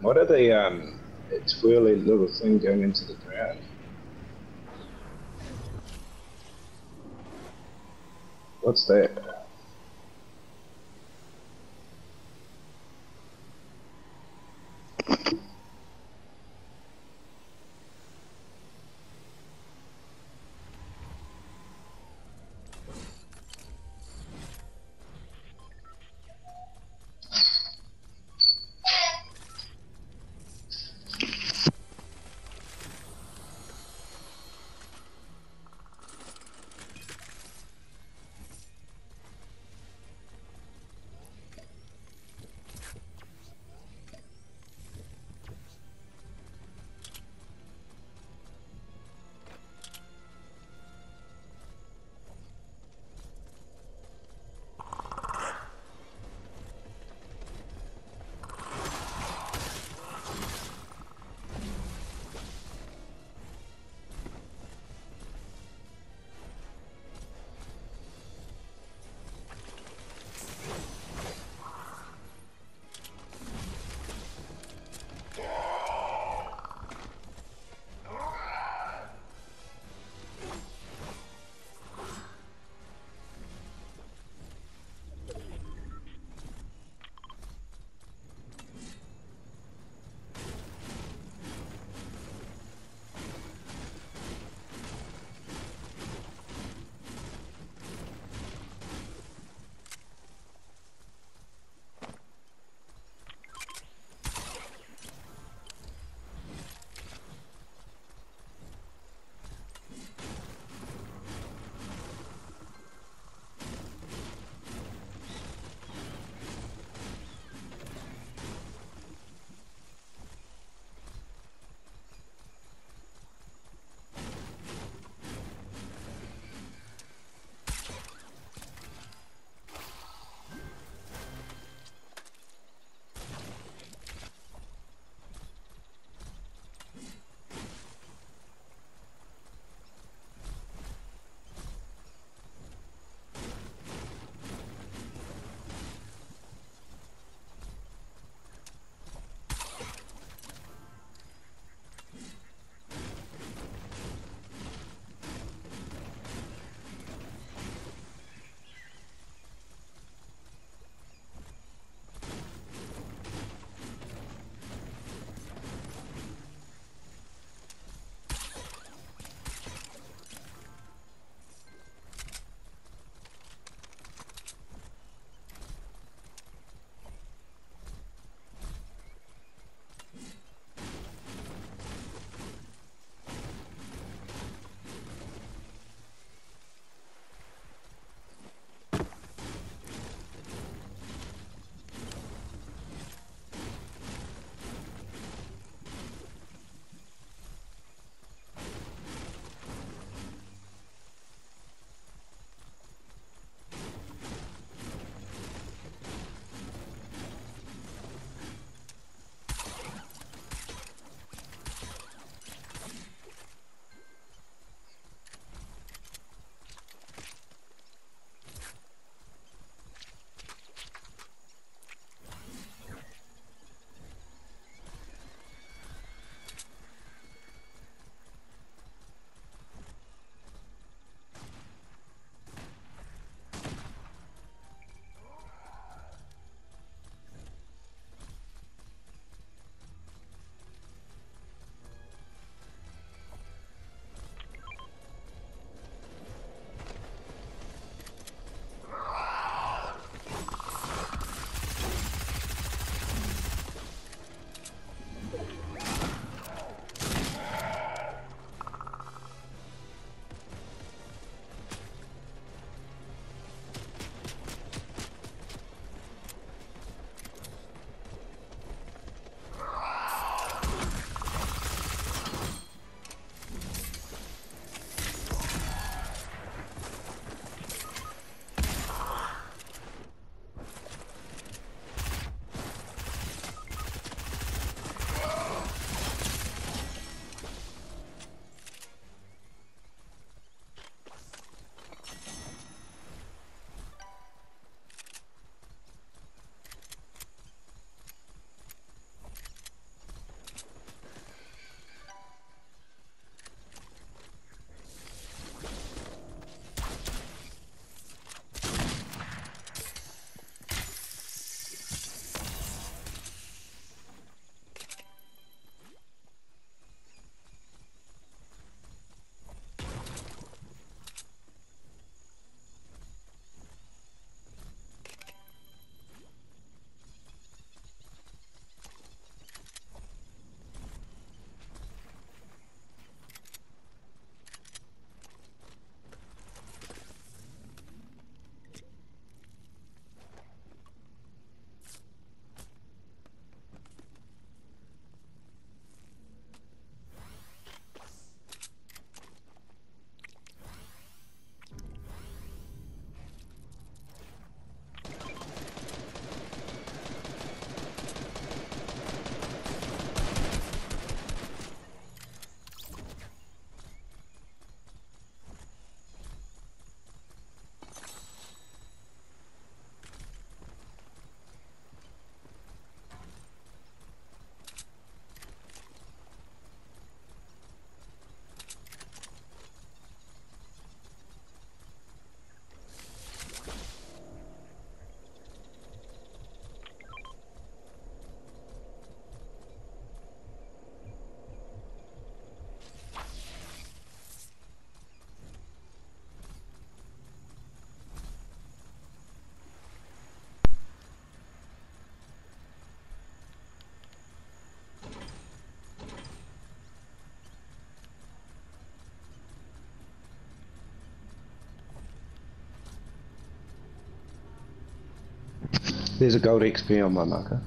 What are the um twirly little thing going into the ground? What's that? There's a gold XP on my marker.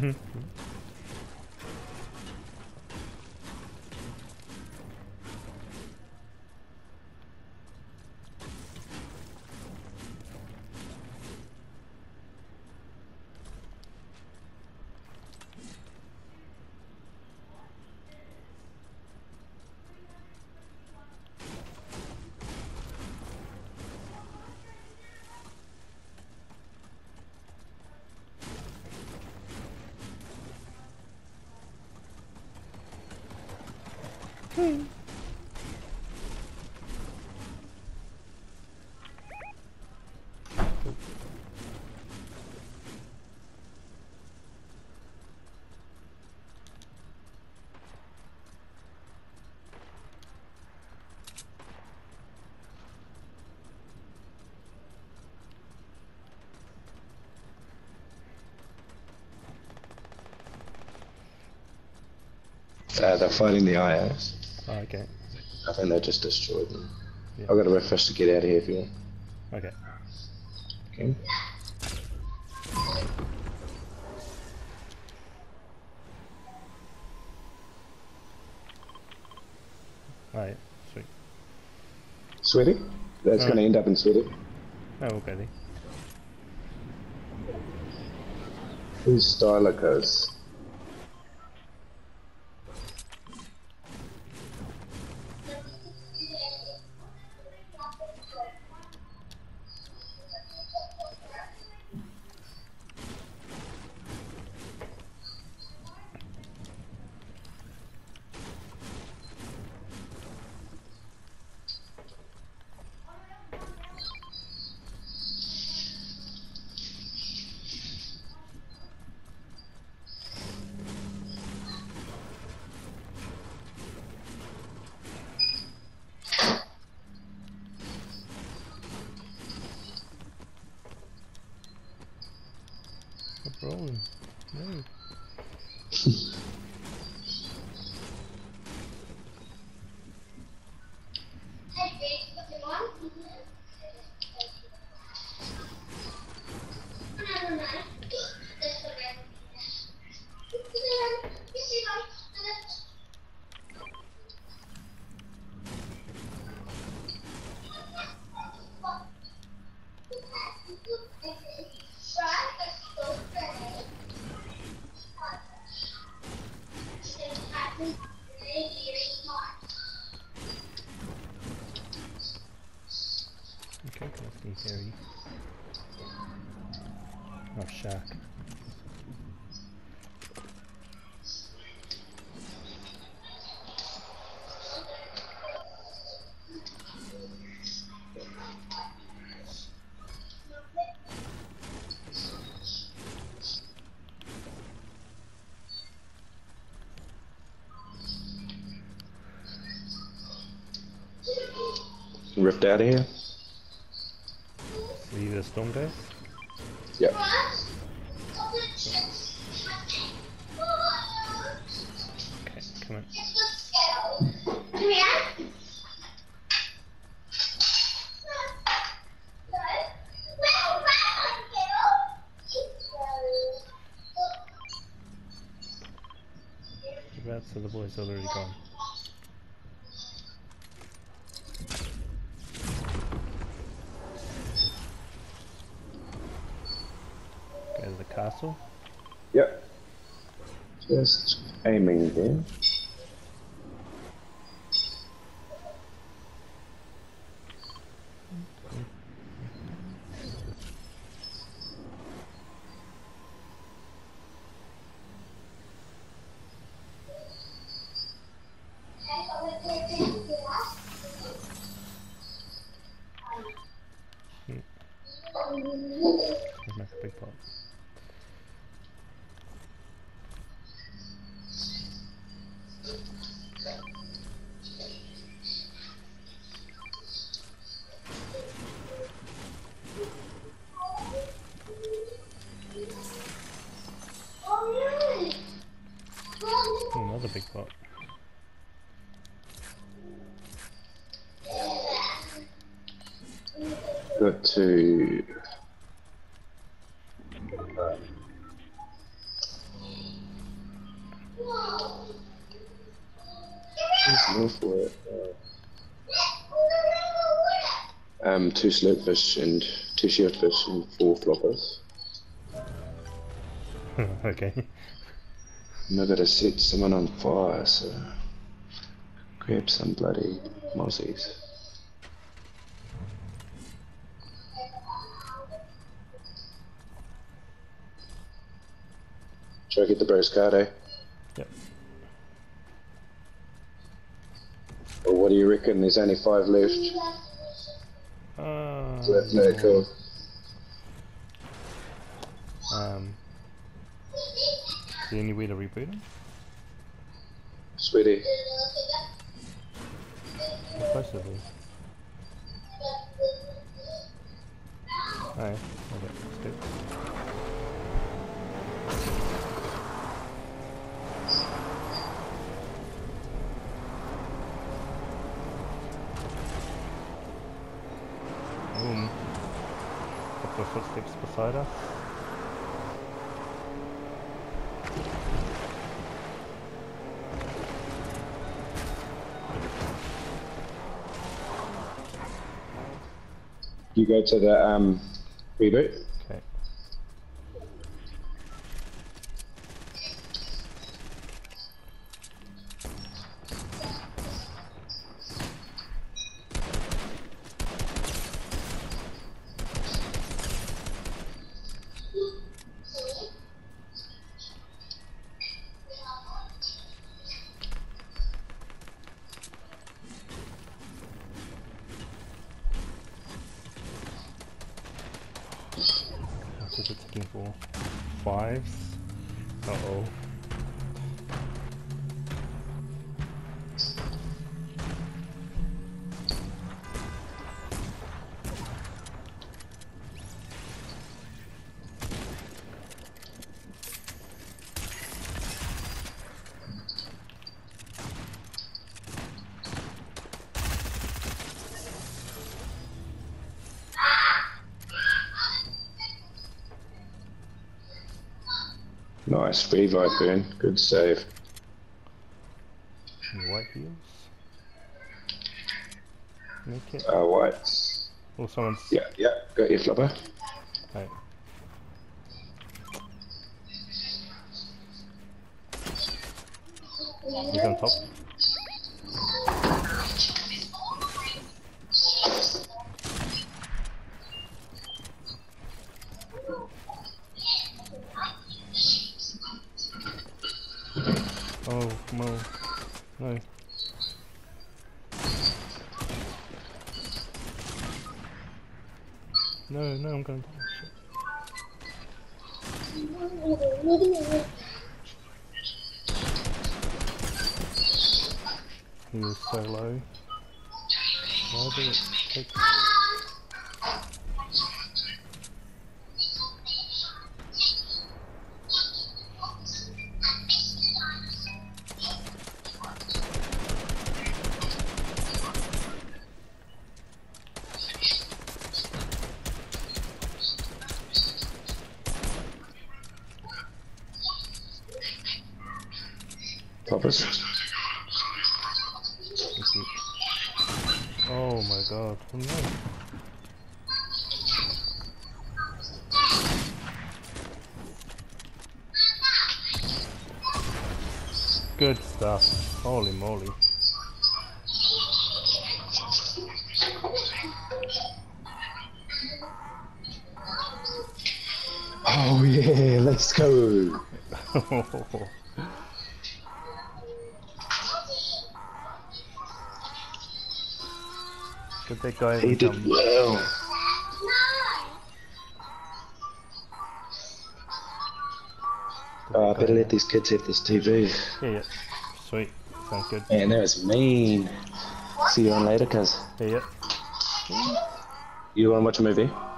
Hey! Uh, they're fighting the IOs. Oh, okay. I think they just destroyed them. Yeah. I've got a refresh to get out of here if you want. Okay. Okay. Alright, sweet. Sweaty? That's going to end up in Sweaty. Oh, okay then. Who's Stylicos? Às vezes você não assina. Shark. Rift out of here? See the storm guys? Okay, come on. Come here. That's So the boy's already gone. Go the castle. Just aiming there. Let's make a big pot. Oh, another big pot. Got to. Where's more for it? Uh, um, two slurpfish and two shieldfish and four floppers. okay. And I gotta set someone on fire, so grab some bloody mozzies. Try to get the burst card, eh? Yep. Or what do you reckon? There's only five left. Uh, So that's no cool. Um, is there any way to reboot him? Sweetie. How close is he? Oh, yeah. okay, that's good. Boom. Couple of footsteps beside us. You go to the um, reboot. Okay. What is it looking for? Fives? Uh oh. Nice, revive burn. Good save. And white heels? Make it. Uh, whites. Oh, someone's. Yeah, yeah. Got your flopper. Right. He's on top. Oh, no. No. No, I'm gonna die. Shit. He was so low. Why did it take Elvis. Thank you. Oh my god. Oh no. Good stuff. Holy moly. Oh yeah, let's go. Good that guy He did um, well. Oh, I better let these kids have this TV. Yeah, yeah. Sweet. Sounds good. Man, that was mean. See you on later, cuz. Yeah, yeah. You wanna watch a movie? Right, wanna watch a movie?